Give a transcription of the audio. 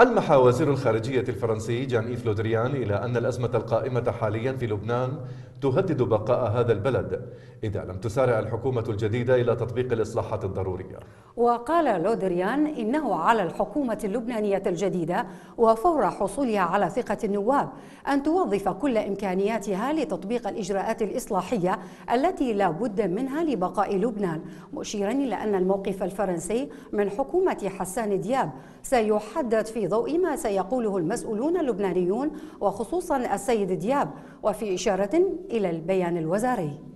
ألمح وزير الخارجية الفرنسي جان إيف لودريان إلى أن الأزمة القائمة حاليا في لبنان تهدد بقاء هذا البلد إذا لم تسارع الحكومة الجديدة إلى تطبيق الإصلاحات الضرورية. وقال لودريان إنه على الحكومة اللبنانية الجديدة وفور حصولها على ثقة النواب أن توظف كل إمكانياتها لتطبيق الإجراءات الإصلاحية التي لا بد منها لبقاء لبنان مشيرا إلى أن الموقف الفرنسي من حكومة حسان دياب سيحدد في ضوء ما سيقوله المسؤولون اللبنانيون وخصوصا السيد دياب وفي إشارة إلى البيان الوزاري.